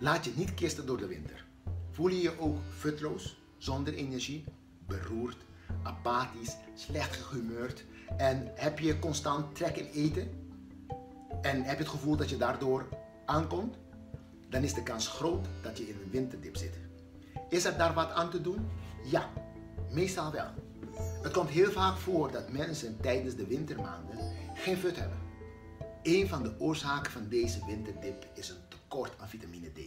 Laat je niet kisten door de winter. Voel je je ook futloos, zonder energie, beroerd, apathisch, slecht gehumeurd en heb je constant trek in eten? En heb je het gevoel dat je daardoor aankomt? Dan is de kans groot dat je in een winterdip zit. Is er daar wat aan te doen? Ja, meestal wel. Het komt heel vaak voor dat mensen tijdens de wintermaanden geen fut hebben. Een van de oorzaken van deze winterdip is een tekort aan vitamine D.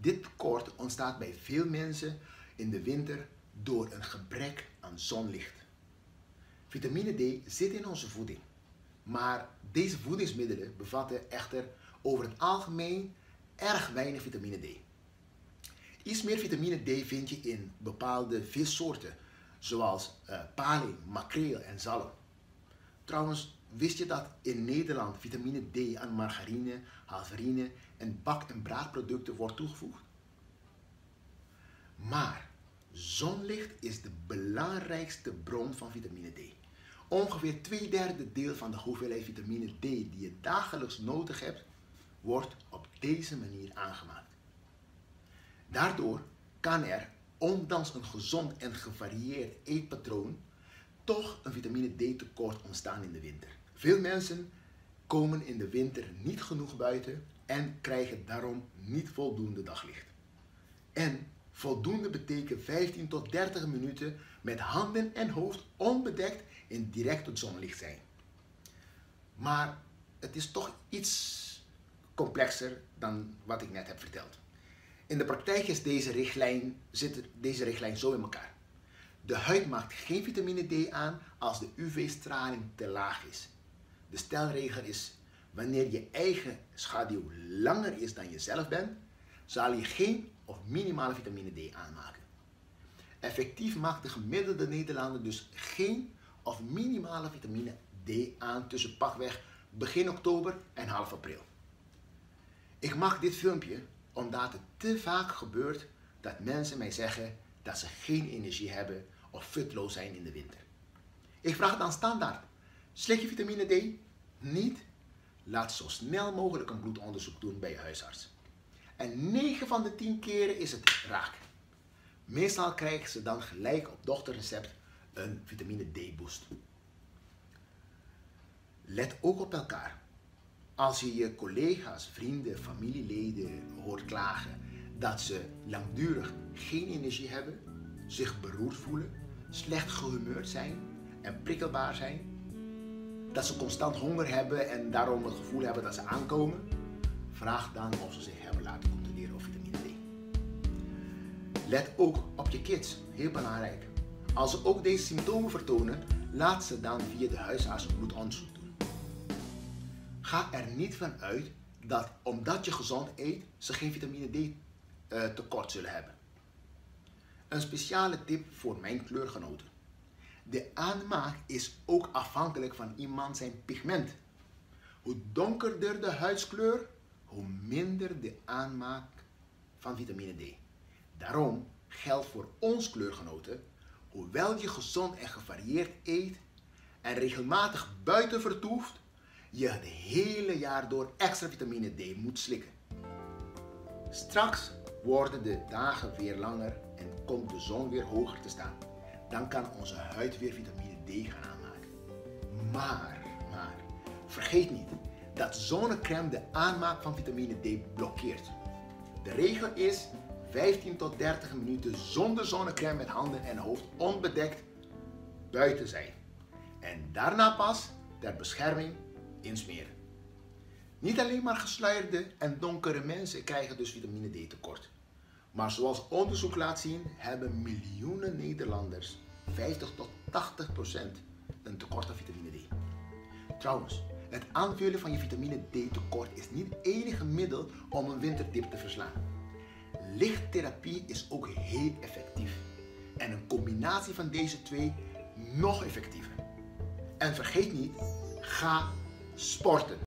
Dit tekort ontstaat bij veel mensen in de winter door een gebrek aan zonlicht. Vitamine D zit in onze voeding, maar deze voedingsmiddelen bevatten echter over het algemeen erg weinig vitamine D. Iets meer vitamine D vind je in bepaalde vissoorten, zoals uh, paling, makreel en zalm. Trouwens, wist je dat in Nederland vitamine D aan margarine, halverine en bak- en braadproducten wordt toegevoegd? Maar zonlicht is de belangrijkste bron van vitamine D. Ongeveer twee derde deel van de hoeveelheid vitamine D die je dagelijks nodig hebt, wordt op deze manier aangemaakt. Daardoor kan er, ondanks een gezond en gevarieerd eetpatroon, toch een vitamine D tekort ontstaan in de winter. Veel mensen komen in de winter niet genoeg buiten en krijgen daarom niet voldoende daglicht. En voldoende betekent 15 tot 30 minuten met handen en hoofd onbedekt in direct het zonlicht zijn. Maar het is toch iets complexer dan wat ik net heb verteld. In de praktijk is deze richtlijn, zit deze richtlijn zo in elkaar. De huid maakt geen vitamine D aan als de UV-straling te laag is. De stelregel is, wanneer je eigen schaduw langer is dan je zelf bent, zal je geen of minimale vitamine D aanmaken. Effectief maakt de gemiddelde Nederlander dus geen of minimale vitamine D aan tussen pakweg begin oktober en half april. Ik maak dit filmpje omdat het te vaak gebeurt dat mensen mij zeggen dat ze geen energie hebben of futloos zijn in de winter. Ik vraag dan standaard, slik je vitamine D? Niet? Laat zo snel mogelijk een bloedonderzoek doen bij je huisarts. En 9 van de 10 keren is het raak. Meestal krijgen ze dan gelijk op dochterrecept een vitamine D boost. Let ook op elkaar. Als je je collega's, vrienden, familieleden hoort klagen dat ze langdurig geen energie hebben, zich beroerd voelen, slecht gehumeurd zijn en prikkelbaar zijn, dat ze constant honger hebben en daarom het gevoel hebben dat ze aankomen, vraag dan of ze zich hebben laten controleren op vitamine D. Let ook op je kids, heel belangrijk. Als ze ook deze symptomen vertonen, laat ze dan via de huisarts een bloedonderzoek doen. Ga er niet van uit dat omdat je gezond eet, ze geen vitamine D uh, tekort zullen hebben. Een speciale tip voor mijn kleurgenoten. De aanmaak is ook afhankelijk van iemand zijn pigment. Hoe donkerder de huidskleur, hoe minder de aanmaak van vitamine D. Daarom geldt voor ons kleurgenoten, hoewel je gezond en gevarieerd eet en regelmatig buiten vertoeft, je het hele jaar door extra vitamine D moet slikken. Straks worden de dagen weer langer en komt de zon weer hoger te staan. Dan kan onze huid weer vitamine D gaan aanmaken. Maar, maar, vergeet niet dat zonnecrème de aanmaak van vitamine D blokkeert. De regel is 15 tot 30 minuten zonder zonnecrème met handen en hoofd onbedekt buiten zijn. En daarna pas ter bescherming insmeren. Niet alleen maar gesluierde en donkere mensen krijgen dus vitamine D tekort. Maar zoals onderzoek laat zien, hebben miljoenen Nederlanders 50 tot 80 procent een tekort aan vitamine D. Trouwens, het aanvullen van je vitamine D tekort is niet het enige middel om een winterdip te verslaan. Lichttherapie is ook heel effectief. En een combinatie van deze twee nog effectiever. En vergeet niet, ga sporten.